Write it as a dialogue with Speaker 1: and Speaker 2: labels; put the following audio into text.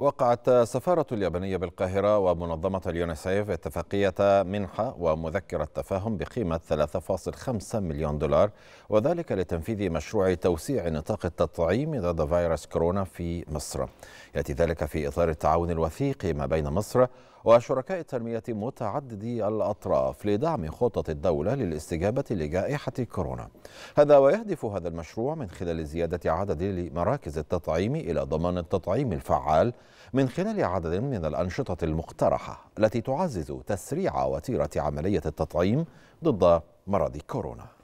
Speaker 1: وقعت السفارة اليابانية بالقاهرة ومنظمة اليونيسيف اتفاقية منحة ومذكرة تفاهم بقيمة 3.5 مليون دولار وذلك لتنفيذ مشروع توسيع نطاق التطعيم ضد فيروس كورونا في مصر. يأتي ذلك في إطار التعاون الوثيق ما بين مصر وشركاء التنمية متعددي الأطراف لدعم خطط الدولة للاستجابة لجائحة كورونا. هذا ويهدف هذا المشروع من خلال زيادة عدد مراكز التطعيم إلى ضمان التطعيم الفعال من خلال عدد من الأنشطة المقترحة التي تعزز تسريع وتيرة عملية التطعيم ضد مرض كورونا.